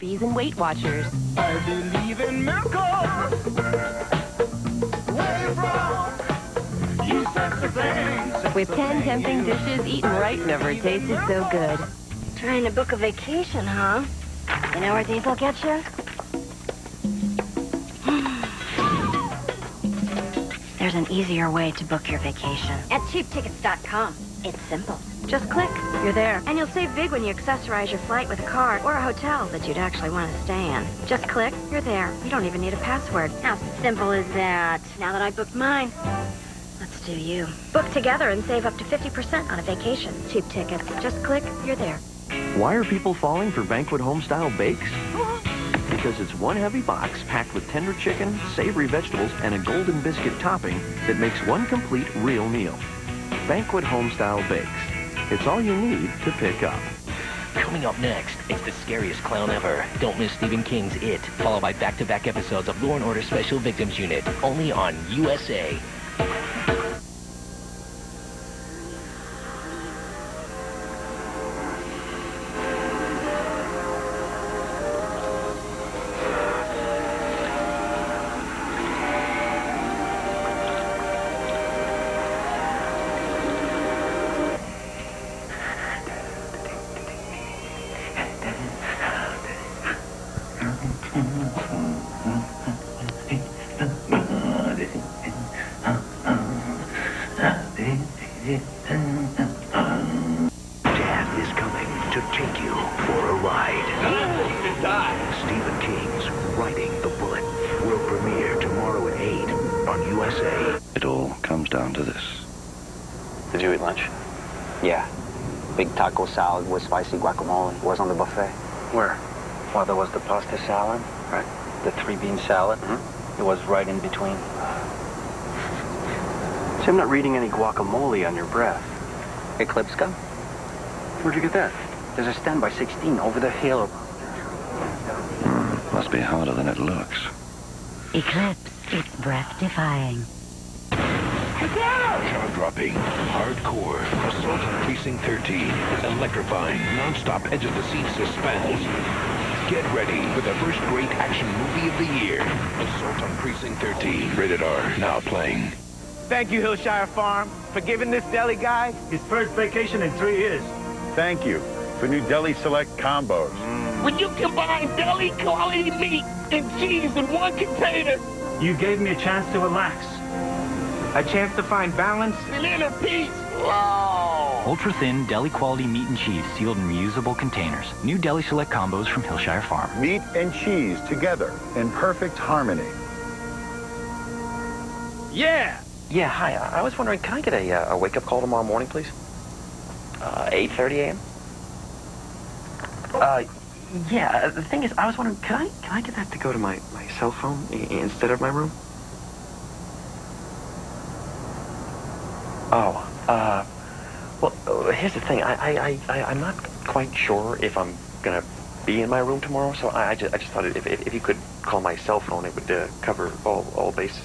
Bees and Weight Watchers. I believe in miracles. Where from? You said the things. With 10 tempting dishes, eaten right never tasted so good. Trying to book a vacation, huh? You know where these will get you? There's an easier way to book your vacation. At cheaptickets.com. It's simple. Just click, you're there. And you'll save big when you accessorize your flight with a car or a hotel that you'd actually want to stay in. Just click, you're there. You don't even need a password. How simple is that? Now that I booked mine, let's do you. Book together and save up to 50% on a vacation. Cheap tickets. Just click, you're there. Why are people falling for banquet home-style bakes? Because it's one heavy box packed with tender chicken, savory vegetables, and a golden biscuit topping that makes one complete real meal. Banquet home-style bakes. It's all you need to pick up. Coming up next, it's the scariest clown ever. Don't miss Stephen King's It, followed by back-to-back episodes of Law & Order Special Victims Unit, only on USA. Salad with spicy guacamole. Was on the buffet. Where? Well, there was the pasta salad, Right. the three bean salad. Mhm. It was right in between. See, I'm not reading any guacamole on your breath. Eclipse gum? Where'd you get that? There's a stand by 16 over the hill. Must be harder than it looks. Eclipse, it's breath-defying. Jaw-dropping, hardcore, assault on precinct 13, electrifying, non-stop edge-of-the-seat suspense. Get ready for the first great action movie of the year. Assault on Precinct 13, rated R, now playing. Thank you, Hillshire Farm, for giving this deli guy his first vacation in three years. Thank you for new Deli Select combos. When you combine deli quality meat and cheese in one container, You gave me a chance to relax. A chance to find balance. and inner peace, wow! Ultra thin, deli quality meat and cheese sealed in reusable containers. New Deli Select combos from Hillshire Farm. Meat and cheese together in perfect harmony. Yeah! Yeah, hi. I I was wondering, can I get a, uh, a wake-up call tomorrow morning, please? Uh, 8.30 a.m.? Uh, yeah, the thing is, I was wondering, can I, can I get that to go to my, my cell phone i- instead of my room? Oh, uh, well, here's the thing. I, I, I, I, I'm not quite sure if I'm gonna be in my room tomorrow, so I, I just, I just thought if, if, if you could call my cell phone, it would uh, cover all, all bases.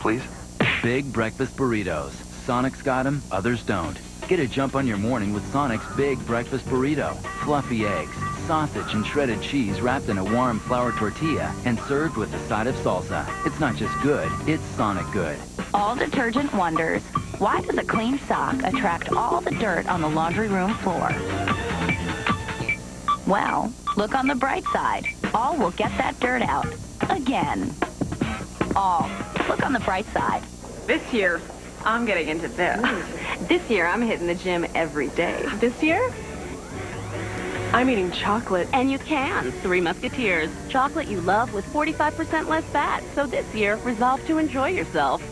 Please? Big breakfast burritos. Sonic's got 'em, others don't. Get a jump on your morning with Sonic's Big Breakfast Burrito. Fluffy eggs, sausage, and shredded cheese wrapped in a warm flour tortilla and served with a side of salsa. It's not just good, it's Sonic good. All detergent wonders. Why does a clean sock attract all the dirt on the laundry room floor? Well, look on the bright side. All will get that dirt out. Again. All. Look on the bright side. This year, I'm getting into this. this year, I'm hitting the gym every day. This year, I'm eating chocolate. And you can. Three Musketeers. Chocolate you love with 45% less fat. So this year, resolve to enjoy yourself.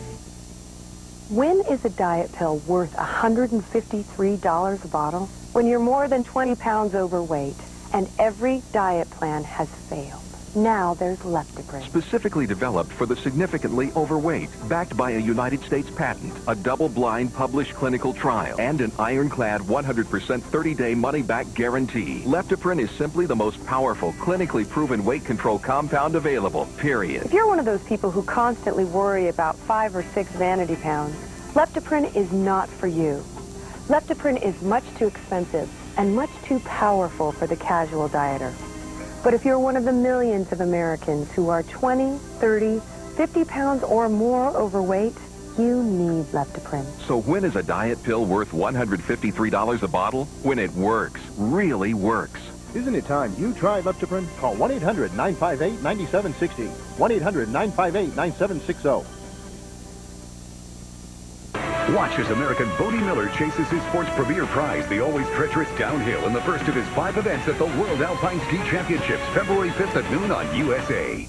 When is a diet pill worth $153 a bottle? When you're more than 20 pounds overweight and every diet plan has failed. Now there's Leptoprin. Specifically developed for the significantly overweight, backed by a United States patent, a double-blind published clinical trial, and an ironclad 100% 30-day money-back guarantee. Leptoprin is simply the most powerful, clinically proven weight control compound available, period. If you're one of those people who constantly worry about five or six vanity pounds, Leptoprin is not for you. Leptoprin is much too expensive and much too powerful for the casual dieter. But if you're one of the millions of Americans who are 20, 30, 50 pounds or more overweight, you need Leptoprin. So when is a diet pill worth $153 a bottle? When it works, really works. Isn't it time you tried Leptoprin? Call 1-800-958-9760. 1-800-958-9760. Watch as American Bode Miller chases his sport's premier prize, the always treacherous downhill, in the first of his five events at the World Alpine Ski Championships, February 5th at noon on USA.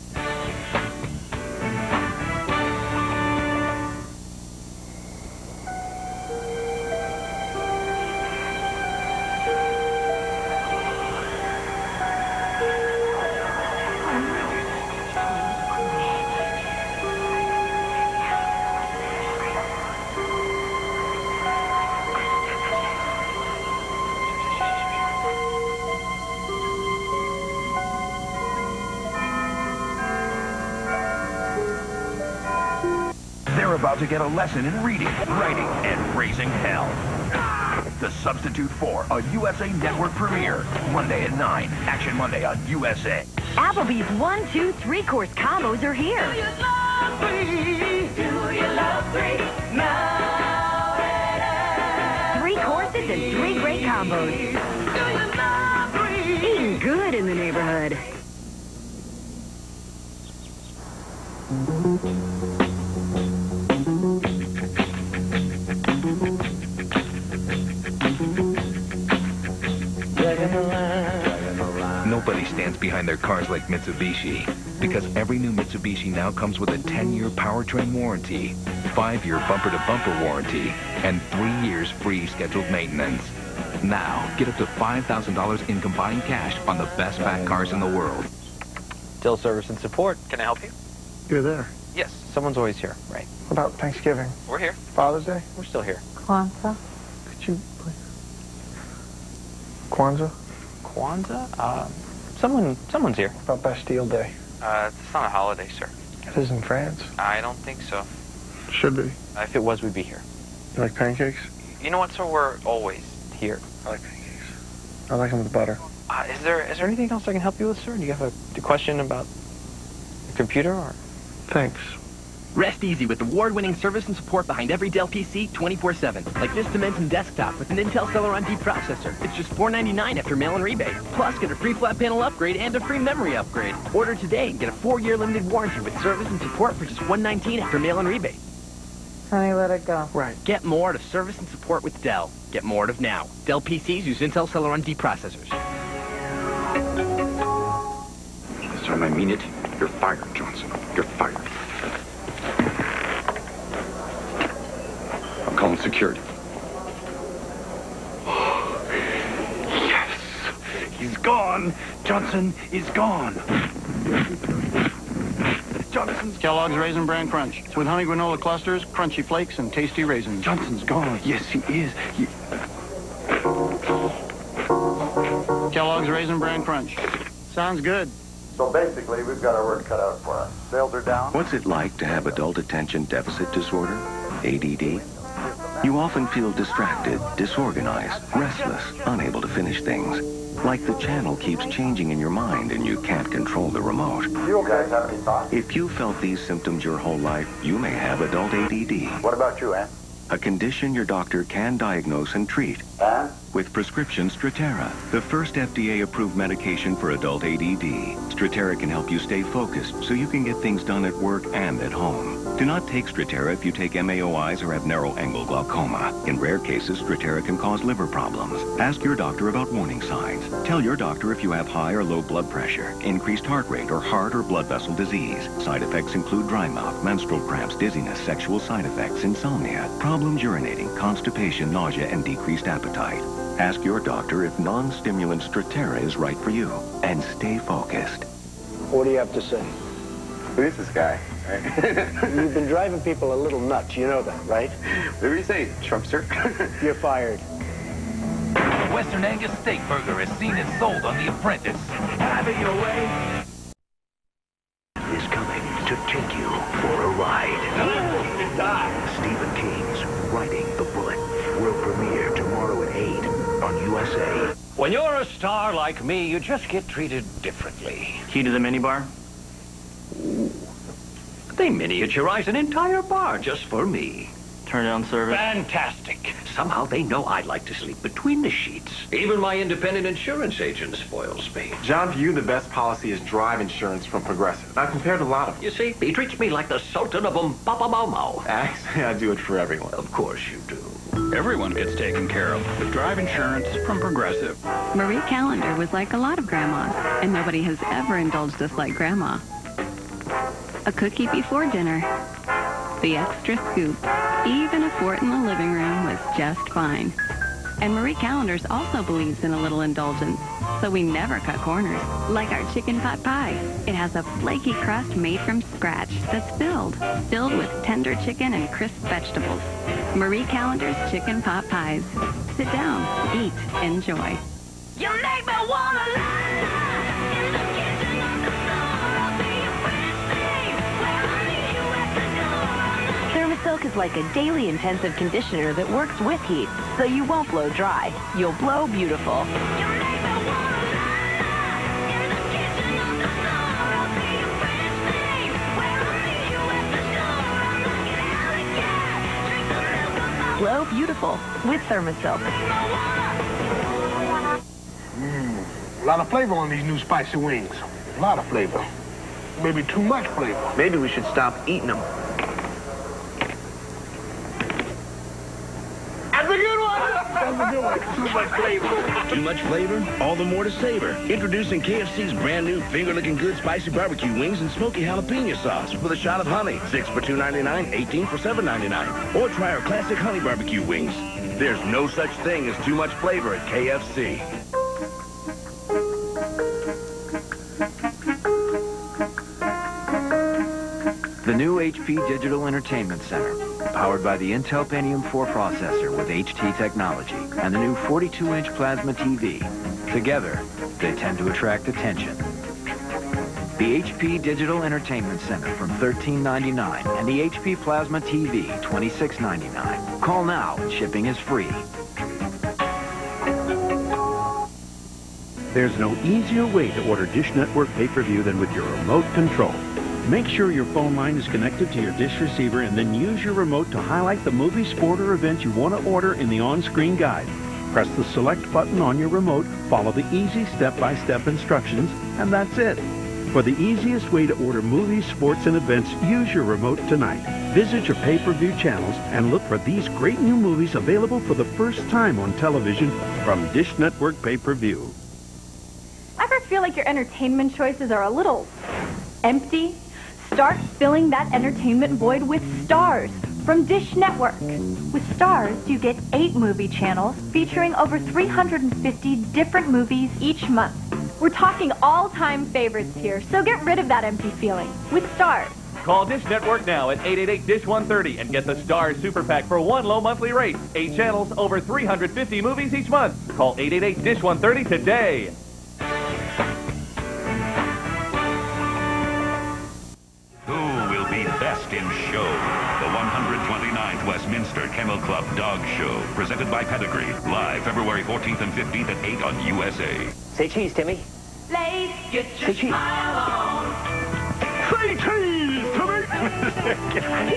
Get a lesson in reading, writing, and raising hell. The Substitute 4, a USA Network premiere. Monday at 9. Action Monday on USA. Applebee's one, two, three course combos are here. Three courses and three great combos. Eating good in the neighborhood. Behind their cars like Mitsubishi because every new Mitsubishi now comes with a 10-year powertrain warranty, 5-year bumper-to-bumper warranty, and 3 years free scheduled maintenance. Now, get up to $5,000 in combined cash on the best back cars in the world. Still service and support. Can I help you? You're there. Yes, someone's always here. Right. What about Thanksgiving? We're here. Father's Day? We're still here. Kwanzaa? Could you please? Kwanzaa? Kwanzaa? Uh, someone, someone's here. What about Bastille Day? Uh, it's not a holiday, sir. It is in France. I don't think so. Should be. If it was, we'd be here. You like pancakes? You know what, sir? We're always here. I like pancakes. I like them with butter. Uh, is there is there anything else I can help you with, sir? Do you have a, a question about the computer or? Thanks. Rest easy with award-winning service and support behind every Dell PC 24-7. Like this Dimension desktop with an Intel Celeron D processor. It's just 499 after mail-in rebate. Plus, get a free flat panel upgrade and a free memory upgrade. Order today and get a four-year limited warranty with service and support for just 119 after mail-in rebate. Honey, let it go. Right. Get more out of service and support with Dell. Get more out of now. Dell PCs use Intel Celeron D processors. This time I mean it. You're fired, Johnson. You're fired. I'm calling security. Yes! He's gone! Johnson is gone! Johnson's Kellogg's Raisin Bran Crunch. It's with honey granola clusters, crunchy flakes, and tasty raisins. Johnson's gone. Yes, he is. He... Kellogg's Raisin Bran Crunch. Sounds good. So basically, we've got our work cut out for us. Sales are down. What's it like to have adult attention deficit disorder, ADD? You often feel distracted, disorganized, restless, unable to finish things. Like the channel keeps changing in your mind and you can't control the remote. You guys have any thoughts? If you felt these symptoms your whole life, you may have adult ADD, What about you, Ann? a condition your doctor can diagnose and treat Ann? with prescription Strattera, the first FDA-approved medication for adult ADD. Strattera can help you stay focused so you can get things done at work and at home. Do not take Strattera if you take MAOIs or have narrow-angle glaucoma. In rare cases, Strattera can cause liver problems. Ask your doctor about warning signs. Tell your doctor if you have high or low blood pressure, increased heart rate, or heart or blood vessel disease. Side effects include dry mouth, menstrual cramps, dizziness, sexual side effects, insomnia, problems urinating, constipation, nausea, and decreased appetite. Ask your doctor if non-stimulant Strattera is right for you. And stay focused. What do you have to say? Who is this guy? You've been driving people a little nuts. You know that, right? What do you say, Trumpster? You're fired. Western Angus Steak Burger is seen and sold on The Apprentice. Have it your way. Is coming to take you for a ride. Stephen King's Riding the Bullet. World premiere tomorrow at 8 on USA. When you're a star like me, you just get treated differently. Key to the minibar? They miniaturize an entire bar just for me. Turn down service? Fantastic. Somehow they know I like to sleep between the sheets. Even my independent insurance agent spoils me. John, for you, the best policy is drive insurance from Progressive. I've compared a lot of them. You see, he treats me like the Sultan of Umpapa Mau Mau. Actually, I do it for everyone. Of course you do. Everyone gets taken care of with drive insurance from Progressive. Marie Callender was like a lot of grandmas, and nobody has ever indulged us like Grandma. A cookie before dinner, the extra scoop, even a fort in the living room was just fine. And Marie Callender's also believes in a little indulgence, so we never cut corners. Like our chicken pot pie. It has a flaky crust made from scratch that's filled, filled with tender chicken and crisp vegetables. Marie Callender's chicken pot pies. Sit down, eat, enjoy. You make me wanna Thermasilk is like a daily intensive conditioner that works with heat, so you won't blow dry. You'll blow beautiful. Blow beautiful with Thermasilk. Mmm, a lot of flavor on these new spicy wings. A lot of flavor. Maybe too much flavor. Maybe we should stop eating them. That's a good one! Too much flavor. Too much flavor? All the more to savor. Introducing KFC's brand new finger-looking good spicy barbecue wings and smoky jalapeno sauce with a shot of honey. Six for $2.99, 18 for $7.99. Or try our classic honey barbecue wings. There's no such thing as too much flavor at KFC. The new HP Digital Entertainment Center, powered by the Intel Pentium 4 processor with HT technology and the new 42-inch plasma TV. Together, they tend to attract attention. The HP Digital Entertainment Center from $13.99 and the HP Plasma TV $26.99. Call now and shipping is free. There's no easier way to order Dish Network pay-per-view than with your remote control. Make sure your phone line is connected to your dish receiver and then use your remote to highlight the movie, sport, or event you want to order in the on-screen guide. Press the select button on your remote, follow the easy step-by-step instructions, and that's it. For the easiest way to order movies, sports, and events, use your remote tonight. Visit your pay-per-view channels and look for these great new movies available for the first time on television from Dish Network Pay-Per-View. Ever feel like your entertainment choices are a little empty? Start filling that entertainment void with stars from Dish Network. With stars, you get eight movie channels featuring over 350 different movies each month. We're talking all-time favorites here, so get rid of that empty feeling with stars. Call Dish Network now at 888-DISH-130 and get the Stars Super Pack for one low monthly rate. Eight channels, over 350 movies each month. Call 888-DISH-130 today. 129th Westminster Kennel Club Dog Show, presented by Pedigree, live February 14th and 15th at 8 on USA. Say cheese, Timmy. Lay's, get your Say cheese. Say cheese to me!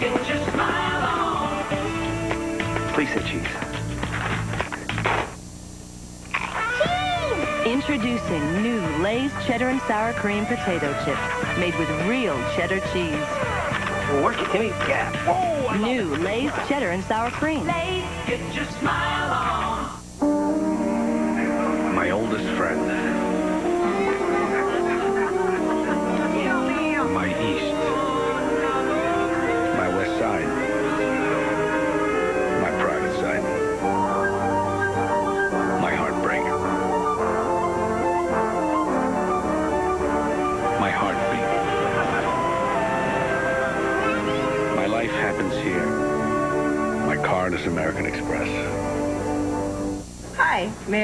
Get your smile on. Please say cheese. Introducing new Lay's Cheddar and Sour Cream Potato Chips, made with real cheddar cheese. Work it, Timmy. Yeah. New Lay's Cheddar and Sour Cream. Lay's, get your smile on.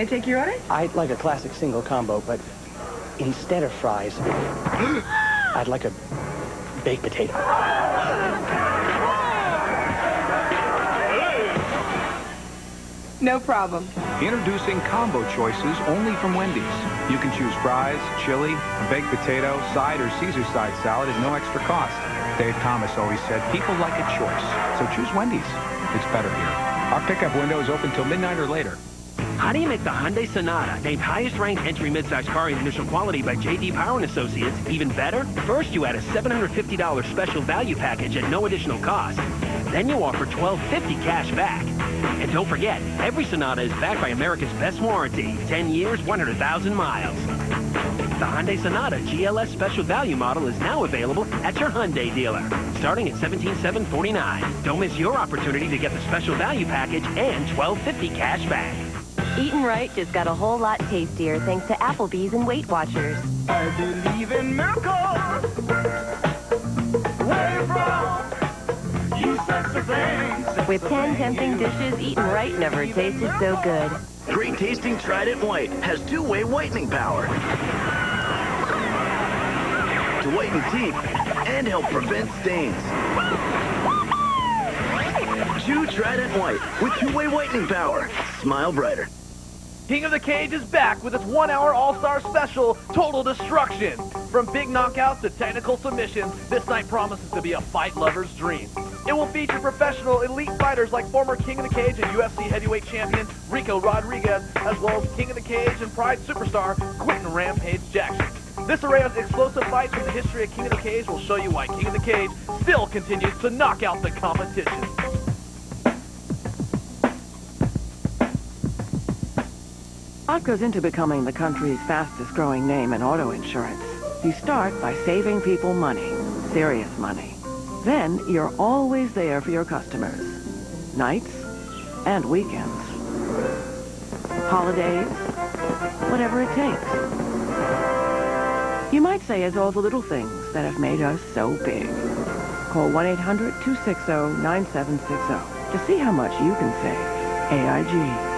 I take your order? I'd like a classic single combo, but instead of fries, I'd like a baked potato. No problem. Introducing combo choices only from Wendy's. You can choose fries, chili, a baked potato, side, or Caesar side salad at no extra cost. Dave Thomas always said people like a choice, so choose Wendy's. It's better here. Our pickup window is open till midnight or later. How do you make the Hyundai Sonata, named highest-ranked entry midsize car in initial quality by J.D. Power and Associates, even better? First, you add a $750 special value package at no additional cost. Then you offer 1250 cash back. And don't forget, every Sonata is backed by America's best warranty, 10 years, 100,000 miles. The Hyundai Sonata GLS special value model is now available at your Hyundai dealer, starting at 17,749. Don't miss your opportunity to get the special value package and 1250 cash back. Eating right just got a whole lot tastier thanks to Applebee's and Weight Watchers. I believe in miracles. Where from? You sexy things. With 10 tempting dishes, eating right never tasted so good. Great tasting Trident White has two-way whitening power. To whiten teeth and help prevent stains. Chew Trident White with two-way whitening power. Smile brighter. King of the Cage is back with its one-hour all-star special, Total Destruction. From big knockouts to technical submissions, this night promises to be a fight lover's dream. It will feature professional elite fighters like former King of the Cage and UFC heavyweight champion Ricco Rodriguez, as well as King of the Cage and Pride superstar Quinton Rampage Jackson. This array of explosive fights from the history of King of the Cage will show you why King of the Cage still continues to knock out the competition. What goes into becoming the country's fastest growing name in auto insurance? You start by saving people money, serious money. Then you're always there for your customers. Nights and weekends. Holidays, whatever it takes. You might say it's all the little things that have made us so big. Call 1-800-260-9760 to see how much you can save. AIG,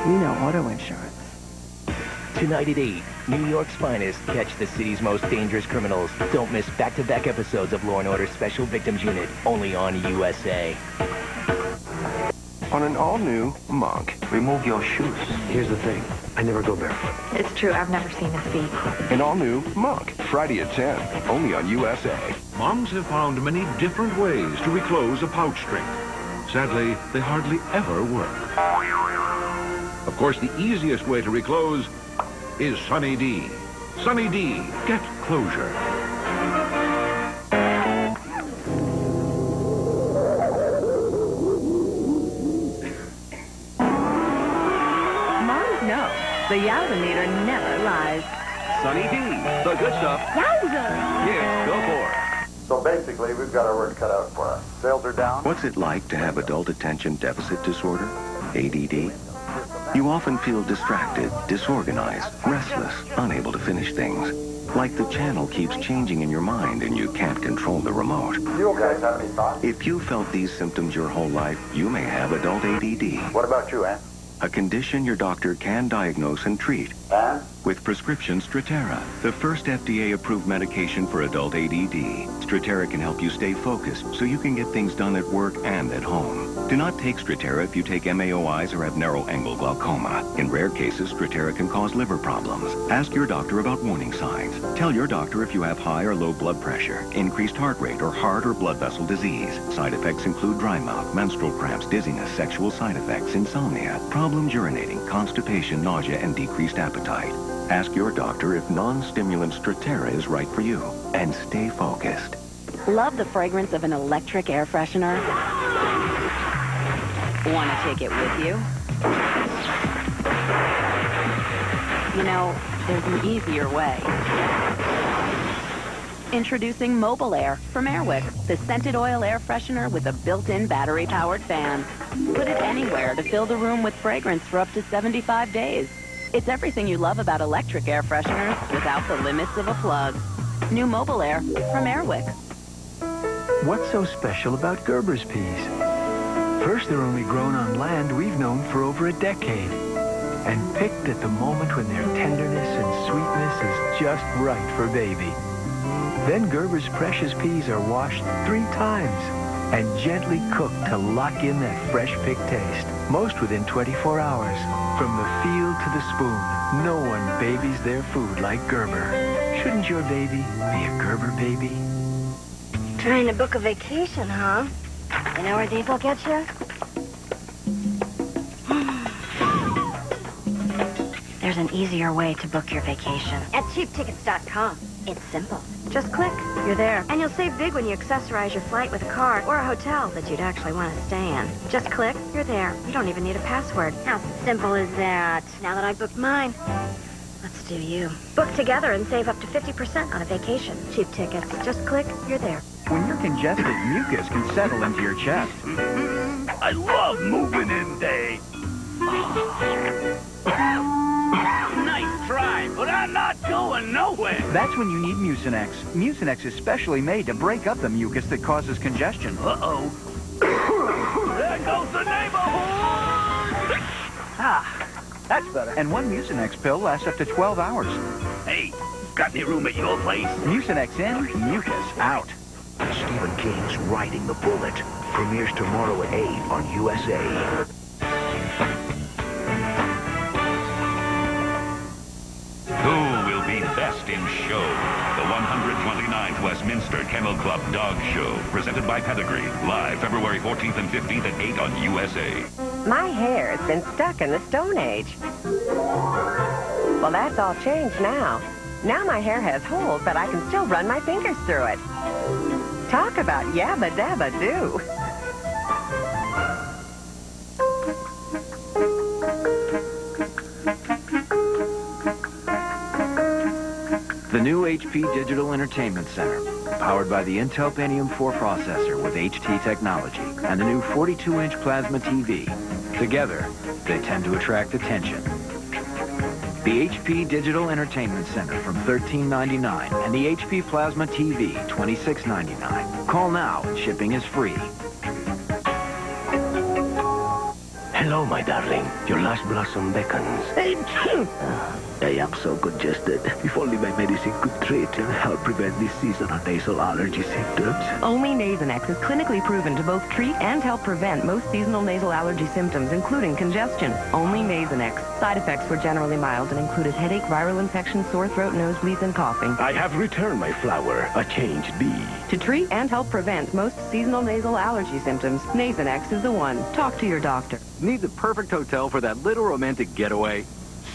we know auto insurance. Tonight at 8, New York's finest catch the city's most dangerous criminals. Don't miss back-to-back episodes of Law & Order Special Victims Unit, only on USA. On an all-new Monk, remove your shoes. Here's the thing. I never go barefoot. It's true, I've never seen his feet. An all-new Monk, Friday at 10, only on USA. Moms have found many different ways to reclose a pouch string. Sadly, they hardly ever work. Of course, the easiest way to reclose is Sunny D. Sunny D, get closure. Moms know the Yowza meter never lies. Sunny D, the good stuff. Yowza! Yes, go for it. So basically, we've got our work cut out for us. Sales are down. What's it like to have adult attention deficit disorder, ADD? You often feel distracted, disorganized, restless, unable to finish things. Like the channel keeps changing in your mind and you can't control the remote. You guys have any thoughts? If you felt these symptoms your whole life, you may have adult ADD. What about you, Ann? A condition your doctor can diagnose and treat. With prescription Strattera, the first FDA-approved medication for adult ADD. Strattera can help you stay focused so you can get things done at work and at home. Do not take Strattera if you take MAOIs or have narrow angle glaucoma. In rare cases, Strattera can cause liver problems. Ask your doctor about warning signs. Tell your doctor if you have high or low blood pressure, increased heart rate, or heart or blood vessel disease. Side effects include dry mouth, menstrual cramps, dizziness, sexual side effects, insomnia, problems urinating, constipation, nausea, and decreased appetite. Ask your doctor if non-stimulant Strattera is right for you. And stay focused. Love the fragrance of an electric air freshener? Want to take it with you? You know, there's an easier way. Introducing Mobile Air from Airwick, the scented oil air freshener with a built-in battery-powered fan. Put it anywhere to fill the room with fragrance for up to 75 days. It's everything you love about electric air fresheners without the limits of a plug. New Mobile Air from Airwick. What's so special about Gerber's peas? First, they're only grown on land we've known for over a decade and picked at the moment when their tenderness and sweetness is just right for baby. Then Gerber's precious peas are washed three times and gently cooked to lock in that fresh pick taste. Most within 24 hours. From the field to the spoon, no one babies their food like Gerber. Shouldn't your baby be a Gerber baby? Trying to book a vacation, huh? You know where these will get you? There's an easier way to book your vacation. At cheaptickets.com. It's simple. Just click, you're there. And you'll save big when you accessorize your flight with a car or a hotel that you'd actually want to stay in. Just click, you're there. You don't even need a password. How simple is that? Now that I've booked mine, let's do you. Book together and save up to 50% on a vacation. Cheap tickets. Just click, you're there. When you're congested, mucus can settle into your chest. I love moving in day. nice try, but I'm not going nowhere. That's when you need Mucinex. Mucinex is specially made to break up the mucus that causes congestion. Uh-oh. there goes the neighborhood! Ah, that's better. And one Mucinex pill lasts up to 12 hours. Hey, got any room at your place? Mucinex in, mucus out. Stephen King's Riding the Bullet premieres tomorrow at 8 on USA. Show? The 129th Westminster Kennel Club Dog Show, presented by Pedigree, live February 14th and 15th at 8 on USA. My hair's been stuck in the Stone Age. Well, that's all changed now. Now my hair has holes, but I can still run my fingers through it. Talk about yabba dabba do. The new HP Digital Entertainment Center, powered by the Intel Pentium 4 processor with HT technology and the new 42-inch plasma TV. Together, they tend to attract attention. The HP Digital Entertainment Center from $13.99 and the HP Plasma TV $26.99. Call now and shipping is free. Hello, my darling. Your last blossom beckons. I am so congested. If only my medicine could treat and help prevent this seasonal nasal allergy symptoms. Only Nasonex is clinically proven to both treat and help prevent most seasonal nasal allergy symptoms, including congestion. Only Nasonex. Side effects were generally mild and included headache, viral infection, sore throat, nosebleeds, and coughing. I have returned my flower, a changed bee. To treat and help prevent most seasonal nasal allergy symptoms, Nasonex is the one. Talk to your doctor. Need the perfect hotel for that little romantic getaway?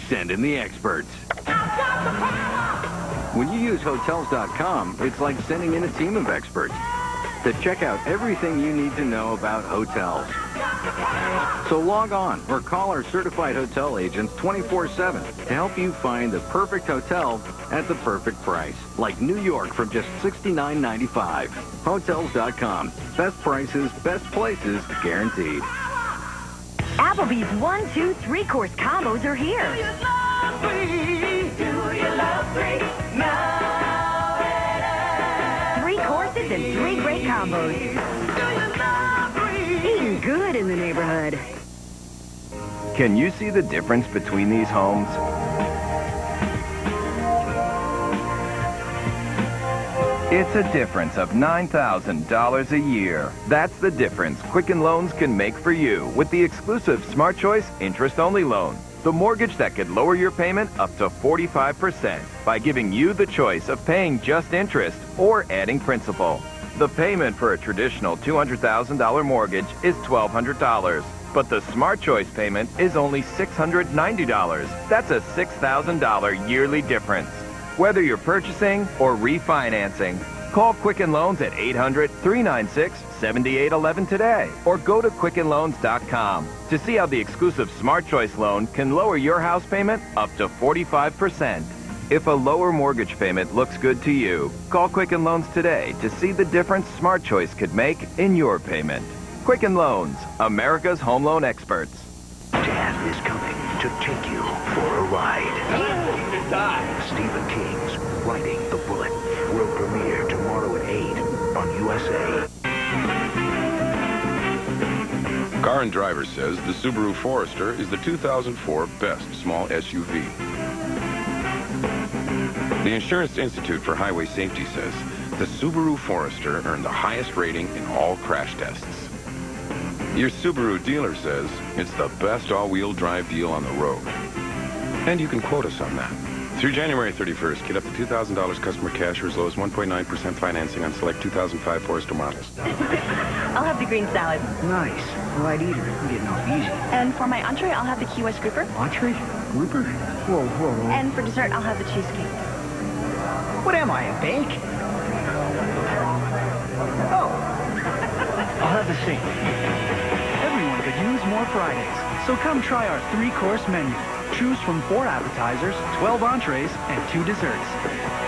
Send in the experts. When you use Hotels.com, it's like sending in a team of experts to check out everything you need to know about hotels. So log on or call our certified hotel agents 24-7 to help you find the perfect hotel at the perfect price. Like New York from just $69.95. Hotels.com. Best prices, best places, guaranteed. Applebee's one, two, three course combos are here. Three courses and three great combos. Eating good in the neighborhood. Can you see the difference between these homes? It's a difference of $9,000 a year. That's the difference Quicken Loans can make for you with the exclusive Smart Choice interest-only loan. The mortgage that could lower your payment up to 45% by giving you the choice of paying just interest or adding principal. The payment for a traditional $200,000 mortgage is $1,200, but the Smart Choice payment is only $690. That's a $6,000 yearly difference. Whether you're purchasing or refinancing, call Quicken Loans at 800-396-7811 today or go to quickenloans.com to see how the exclusive Smart Choice loan can lower your house payment up to 45%. If a lower mortgage payment looks good to you, call Quicken Loans today to see the difference Smart Choice could make in your payment. Quicken Loans, America's home loan experts. Dad is coming to take you for a ride. Stephen King's Riding the Bullet. World premiere tomorrow at 8 on USA. Car and Driver says the Subaru Forester is the 2004 best small SUV. The Insurance Institute for Highway Safety says the Subaru Forester earned the highest rating in all crash tests. Your Subaru dealer says it's the best all-wheel drive deal on the road. And you can quote us on that. Through January 31st, get up to $2,000 customer cash or as low as 1.9% financing on select 2005 Forester models. I'll have the green salad. Nice. Light eater. I'm getting off easy. And for my entree, I'll have the Key West grouper. Entree? Grouper? Whoa, whoa, whoa. And for dessert, I'll have the cheesecake. What am I, a bank? Oh. I'll have the same. Everyone could use more Fridays, so come try our three-course menu. Choose from four appetizers, 12 entrees, and two desserts.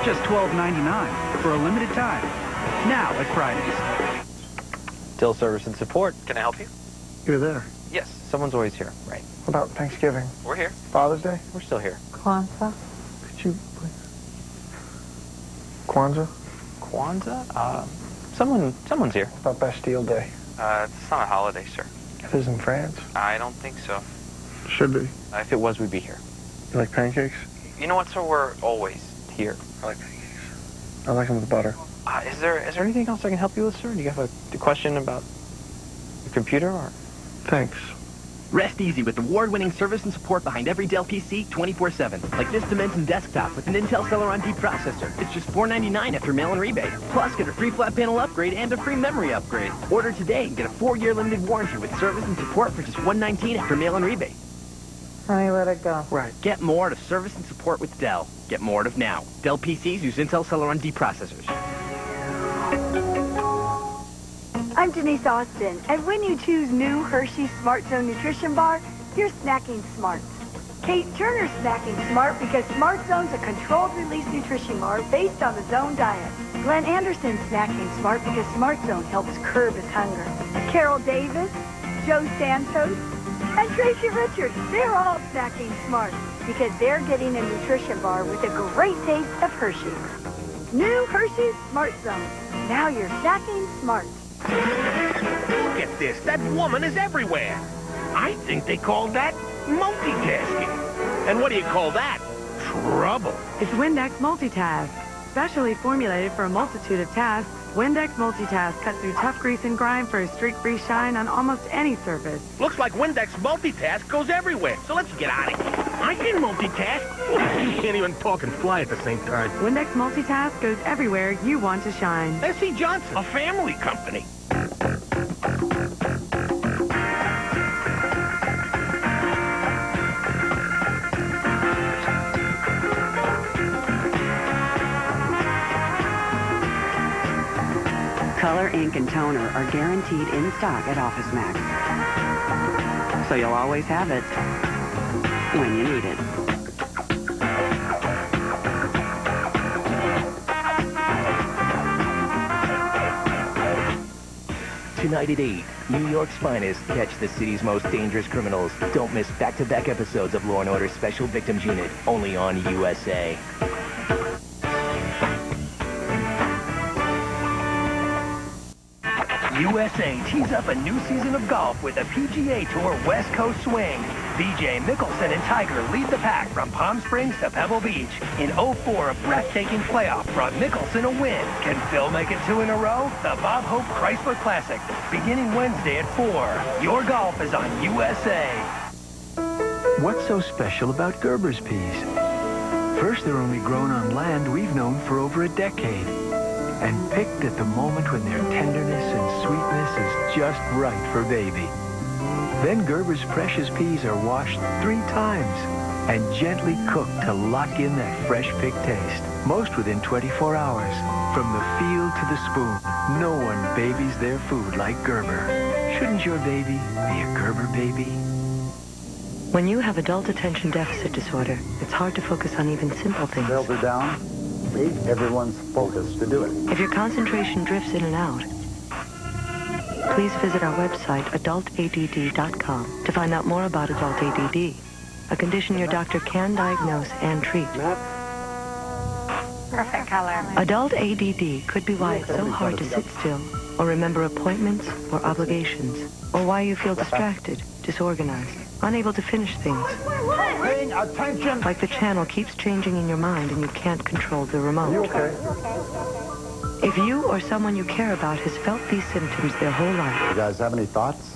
Just $12.99 for a limited time. Now at Fridays. Dell Service and Support. Can I help you? You're there. Yes, someone's always here. Right. What about Thanksgiving? We're here. Father's Day? We're still here. Kwanzaa? Could you please? Kwanzaa? Kwanzaa? Uh, someone, someone's here. What about Bastille Day? Uh, it's not a holiday, sir. It is in France. I don't think so. Should be. Uh, if it was, we'd be here. You like pancakes? You know what, sir? We're always here. I like pancakes. I like them with butter. Uh, is there is there anything else I can help you with, sir? Do you have a, a question about your computer or? Thanks. Rest easy with award-winning service and support behind every Dell PC 24-7. Like this Dimension desktop with an Intel Celeron D processor. It's just 499 after mail and rebate. Plus, get a free flat panel upgrade and a free memory upgrade. Order today and get a four-year limited warranty with service and support for just 119 after mail and rebate. Honey, let it go. Right. Get more out of service and support with Dell. Get more out of now. Dell PCs use Intel Celeron D processors. I'm Denise Austin, and when you choose new Hershey Smart Zone Nutrition Bar, you're snacking smart. Kate Turner's snacking smart because Smart Zone's a controlled release nutrition bar based on the Zone diet. Glenn Anderson's snacking smart because Smart Zone helps curb his hunger. Carol Davis, Joe Santos, and Tracy Richards, they're all snacking smart because they're getting a nutrition bar with a great taste of Hershey's. New Hershey's Smart Zone. Now you're snacking smart. Look at this. That woman is everywhere. I think they call that multitasking. And what do you call that? Trouble. It's Windex Multitask. Specially formulated for a multitude of tasks, Windex Multitask cuts through tough grease and grime for a streak-free shine on almost any surface. Looks like Windex multitask goes everywhere. So let's get out of here. I can multitask. You can't even talk and fly at the same time. Windex Multitask goes everywhere you want to shine. S.C. Johnson, a family company. Ink, and toner are guaranteed in stock at Office Max. So you'll always have it when you need it. Tonight at 8, New York's finest catch the city's most dangerous criminals. Don't miss back-to-back episodes of Law & Order Special Victims Unit, only on USA. USA tees up a new season of golf with a PGA Tour West Coast swing. Vijay Mickelson and Tiger lead the pack from Palm Springs to Pebble Beach. In 04, a breathtaking playoff brought Mickelson a win. Can Phil make it two in a row? The Bob Hope Chrysler Classic, beginning Wednesday at 4. Your golf is on USA. What's so special about Gerber's peas? First, they're only grown on land we've known for over a decade and picked at the moment when their tenderness and sweetness is just right for baby. Then Gerber's precious peas are washed three times and gently cooked to lock in that fresh pick taste. Most within 24 hours. From the field to the spoon, no one babies their food like Gerber. Shouldn't your baby be a Gerber baby? When you have adult attention deficit disorder, it's hard to focus on even simple things. Filter down. Need everyone's focus to do it. If your concentration drifts in and out, please visit our website, adultadd.com, to find out more about adult ADD, a condition your doctor can diagnose and treat. Perfect color. Adult ADD could be why it's so hard to sit still, or remember appointments or obligations, or why you feel distracted, disorganized, unable to finish things. Paying attention. Like the channel keeps changing in your mind and you can't control the remote. You okay? If you or someone you care about has felt these symptoms their whole life, You guys have any thoughts?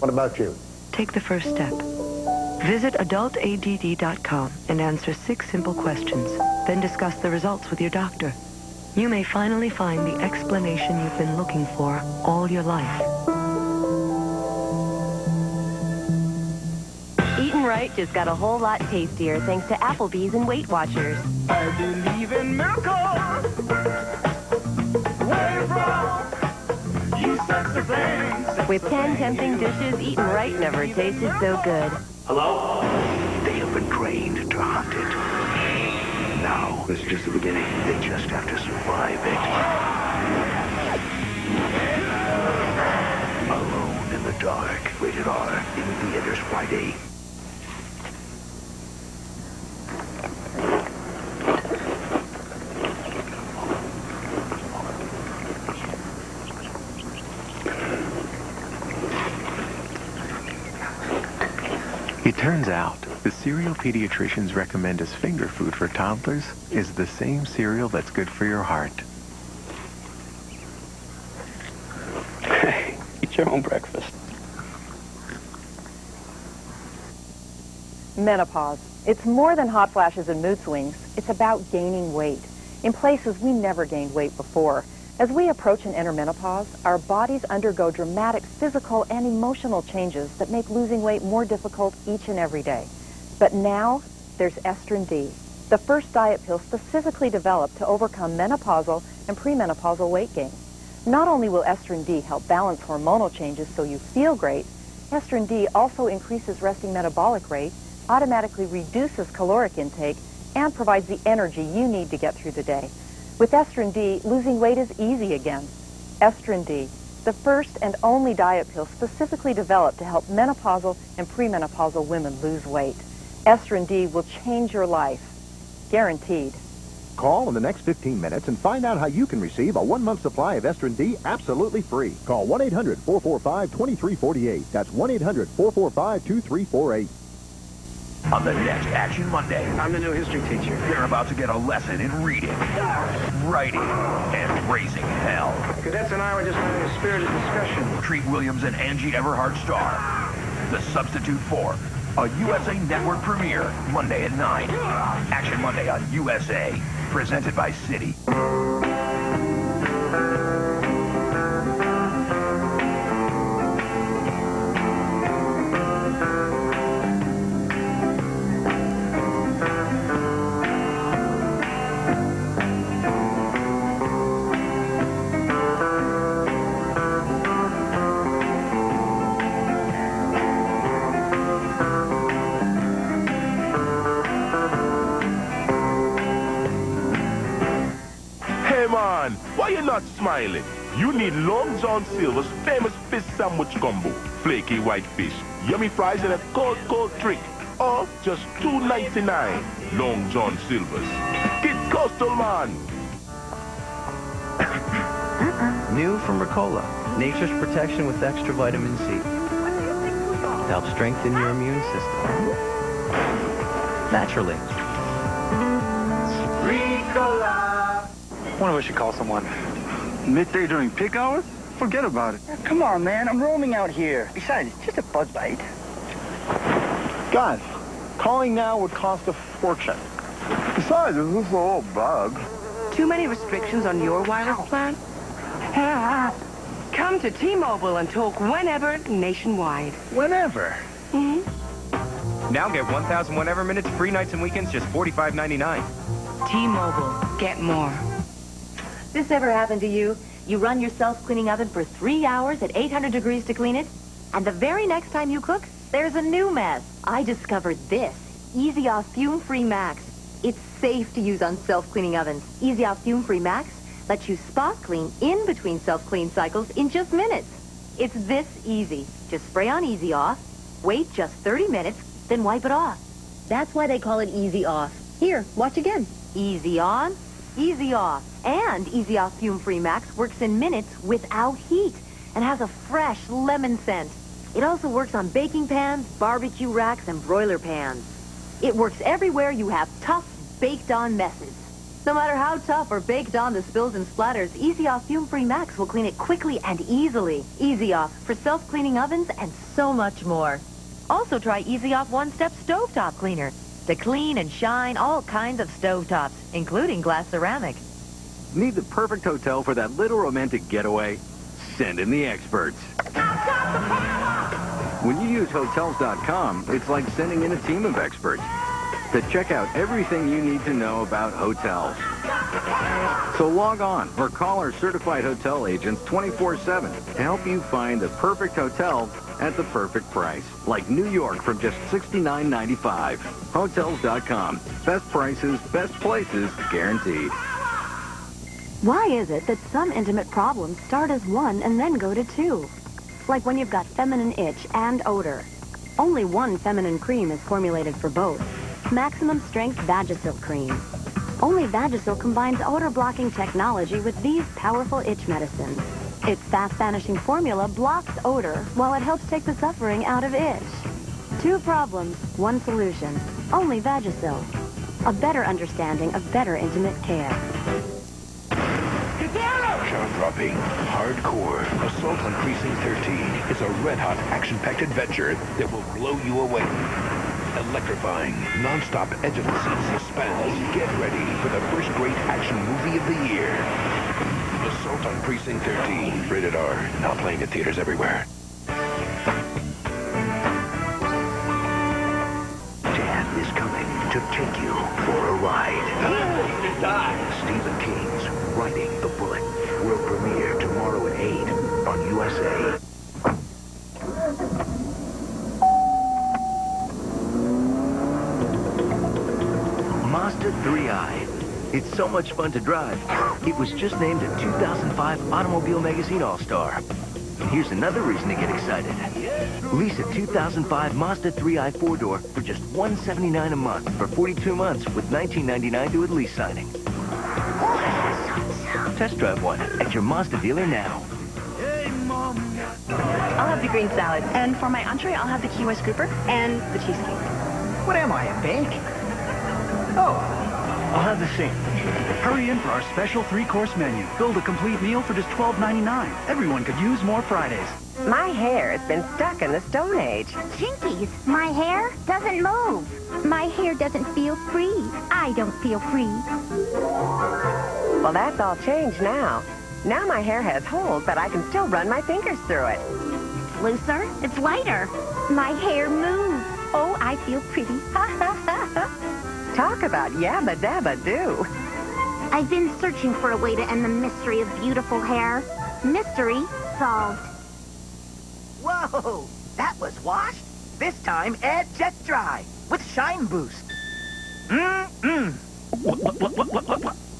What about you? take the first step. Visit adultadd.com and answer six simple questions. Then discuss the results with your doctor. You may finally find the explanation you've been looking for all your life. Eating right just got a whole lot tastier thanks to Applebee's and Weight Watchers. I believe in miracles. Where from? You sexy things. With 10 tempting dishes, eating right never tasted so good. Hello? They have been trained to hunt it. Now, this is just the beginning. They just have to survive it. Alone in the dark. Rated R. In theaters Friday. Turns out the cereal pediatricians recommend as finger food for toddlers is the same cereal that's good for your heart. Hey, eat your own breakfast. Menopause. It's more than hot flashes and mood swings. It's about gaining weight in places we never gained weight before. As we approach enter menopause, our bodies undergo dramatic physical and emotional changes that make losing weight more difficult each and every day. But now, there's Estrin D, the first diet pill specifically developed to overcome menopausal and premenopausal weight gain. Not only will Estrin D help balance hormonal changes so you feel great, Estrin D also increases resting metabolic rate, automatically reduces caloric intake, and provides the energy you need to get through the day. With Estrin D, losing weight is easy again. Estrin D, the first and only diet pill specifically developed to help menopausal and premenopausal women lose weight. Estrin D will change your life. Guaranteed. Call in the next 15 minutes and find out how you can receive a one-month supply of Estrin D absolutely free. Call 1-800-445-2348. That's 1-800-445-2348. On the next Action Monday, I'm the new history teacher. they're about to get a lesson in reading, writing, and raising hell. Cadets and I were just having a spirited discussion. Treat Williams and Angie Everhart star. The Substitute for a USA Network premiere Monday at 9. Action Monday on USA. Presented by Citi. Smiling? You need Long John Silver's famous fish sandwich combo. Flaky white fish, yummy fries, and a cold, cold drink. Or just $2.99. Long John Silver's. Get coastal, man. New from Ricola. Nature's protection with extra vitamin C. To help strengthen your immune system. Naturally. Ricola. Wonder if we should call someone. Midday during peak hours? Forget about it. Come on, man. I'm roaming out here. Besides, it's just a buzz bite. Guys, calling now would cost a fortune. Besides, is this a little bug? Too many restrictions on your wireless plan? Come to T-Mobile and talk whenever nationwide. Whenever. Mm hmm Now get 1,000 whenever minutes, free nights and weekends, just $45.99. T-Mobile. Get more. This ever happened to you? You run your self-cleaning oven for three hours at 800 degrees to clean it, and the very next time you cook, there's a new mess. I discovered this. Easy Off Fume-Free Max. It's safe to use on self-cleaning ovens. Easy Off Fume-Free Max lets you spot clean in between self-clean cycles in just minutes. It's this easy. Just spray on Easy Off, wait just 30 minutes, then wipe it off. That's why they call it Easy Off. Here, watch again. Easy on, easy off. And Easy Off Fume-Free Max works in minutes without heat and has a fresh lemon scent. It also works on baking pans, barbecue racks, and broiler pans. It works everywhere you have tough, baked-on messes. No matter how tough or baked on the spills and splatters, Easy Off Fume Free Max will clean it quickly and easily. Easy Off for self-cleaning ovens and so much more. Also try Easy Off One Step Stovetop Cleaner to clean and shine all kinds of stovetops, including glass ceramic. Need the perfect hotel for that little romantic getaway? Send in the experts. When you use Hotels.com, it's like sending in a team of experts to check out everything you need to know about hotels. So log on or call our certified hotel agents 24-7 to help you find the perfect hotel at the perfect price. Like New York from just $69.95. Hotels.com. Best prices, best places, guaranteed. Why is it that some intimate problems start as one and then go to two? Like when you've got feminine itch and odor. Only one feminine cream is formulated for both. Maximum Strength Vagisil Cream. Only Vagisil combines odor-blocking technology with these powerful itch medicines. Its fast-vanishing formula blocks odor while it helps take the suffering out of itch. Two problems, one solution. Only Vagisil. A better understanding of better intimate care. Jaw-dropping, hardcore, Assault on Precinct 13 is a red-hot, action-packed adventure that will blow you away. Electrifying, non-stop edge-of-the-seat suspense. Get ready for the first great action movie of the year. Assault on Precinct 13, rated R, now playing at theaters everywhere. Dad is coming to take you for a ride. Stephen King's Riding the Bullet. World premiere tomorrow at 8 on USA. Mazda 3i. It's so much fun to drive. It was just named a 2005 Automobile Magazine All-Star. And here's another reason to get excited. Lease a 2005 Mazda 3i four-door for just 179 a month for 42 months with $19.99 due at lease signing. Test drive one at your Mazda dealer now. I'll have the green salad. And for my entree, I'll have the Key West grouper and the cheesecake. What am I, a bank? Oh, I'll have the same. Hurry in for our special three-course menu. Build a complete meal for just $12.99. Everyone could use more Fridays. My hair has been stuck in the Stone Age. Jinkies, my hair doesn't move. My hair doesn't feel free. I don't feel free. Well, that's all changed now. Now my hair has holes, but I can still run my fingers through it. It's looser. It's lighter. My hair moves. Oh, I feel pretty. Talk about yabba dabba do. I've been searching for a way to end the mystery of beautiful hair. Mystery solved. Whoa! That was washed. This time, add Jet Dry with Shine Boost. Mmm-mmm.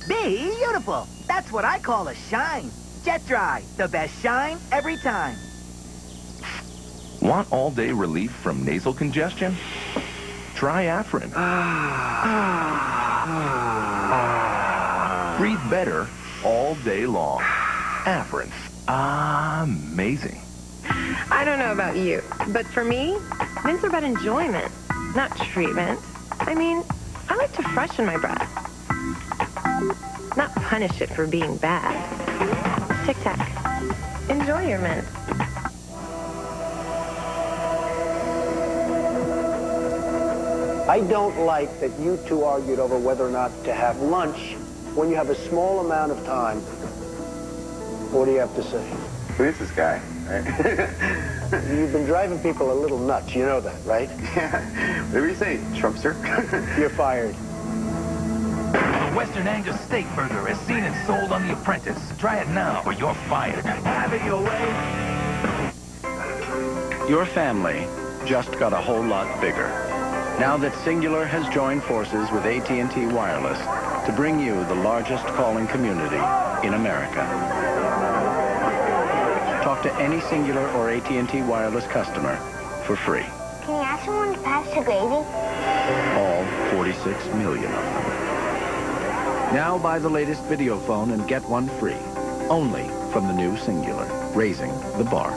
Beautiful. That's what I call a shine. Jet Dry, the best shine every time. Want all-day relief from nasal congestion? Try Afrin. Breathe better all day long. Afrin. Amazing. I don't know about you, but for me, mints are about enjoyment, not treatment. I mean, I like to freshen my breath, not punish it for being bad. Tic Tac. Enjoy your mint. I don't like that you two argued over whether or not to have lunch when you have a small amount of time. What do you have to say? Who is this guy? You've been driving people a little nuts. You know that, right? Yeah. What do you say, Trumpster? You're fired. The Western Angus Steak Burger is seen and sold on The Apprentice. Try it now or you're fired. Have it your way. Your family just got a whole lot bigger. Now that Cingular has joined forces with AT&T Wireless to bring you the largest calling community in America. Talk to any Cingular or AT&T Wireless customer for free. Can you ask someone to pass the gravy? All 46 million of them. Now buy the latest video phone and get one free. Only from the new Cingular, raising the bar.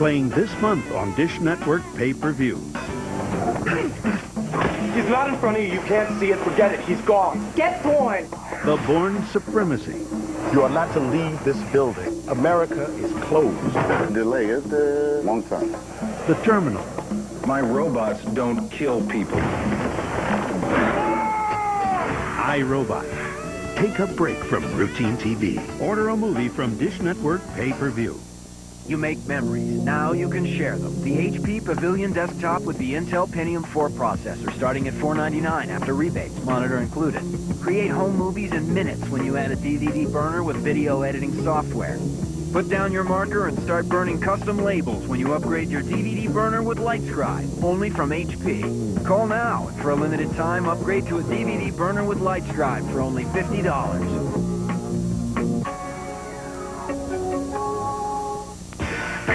Playing this month on Dish Network pay-per-view. He's not in front of you. You can't see it. Forget it. He's gone. Get Bourne. The Bourne Supremacy. You are not to leave this building. America is closed. Delay is a long time. The Terminal. My robots don't kill people. I iRobot. Take a break from routine TV. Order a movie from Dish Network pay-per-view. You make memories. Now you can share them. The HP Pavilion desktop with the Intel Pentium 4 processor starting at 499 after rebates, monitor included. Create home movies in minutes when you add a DVD burner with video editing software. Put down your marker and start burning custom labels when you upgrade your DVD burner with LightScribe, only from HP. Call now and for a limited time upgrade to a DVD burner with LightScribe for only $50.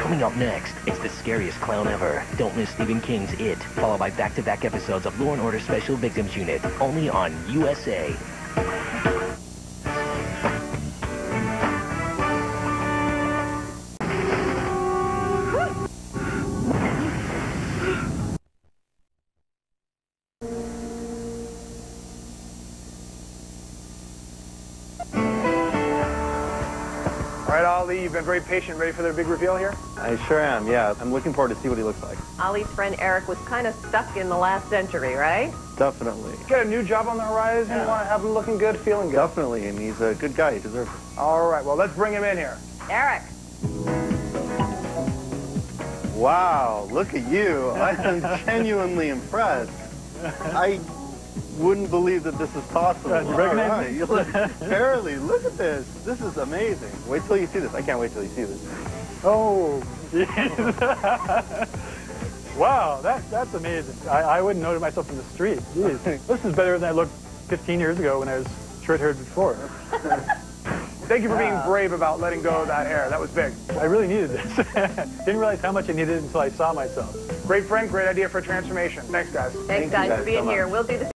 Coming up next, it's the scariest clown ever. Don't miss Stephen King's It, followed by back-to-back episodes of Law & Order Special Victims Unit, only on USA. Patient. Ready for their big reveal here? I sure am, yeah. I'm looking forward to see what he looks like. Ollie's friend Eric was kind of stuck in the last century, right? Definitely. Got a new job on the horizon. You want to have him looking good, feeling good. Definitely, and he's a good guy. He deserves it. All right, well, let's bring him in here. Eric. Wow, look at you. I am genuinely impressed. I wouldn't believe that this is possible. Uh, you recognize All me? You look, barely. Look at this. This is amazing. Wait till you see this. I can't wait till you see this. Oh, wow, that, that's amazing. I, I wouldn't know myself in the street. Jeez. this is better than I looked 15 years ago when I was short-haired before. Thank you for being brave about letting go of that hair. That was big. I really needed this. Didn't realize how much I needed it until I saw myself. Great friend, great idea for a transformation. Thanks, guys. Thanks, guys, for being here. We'll do the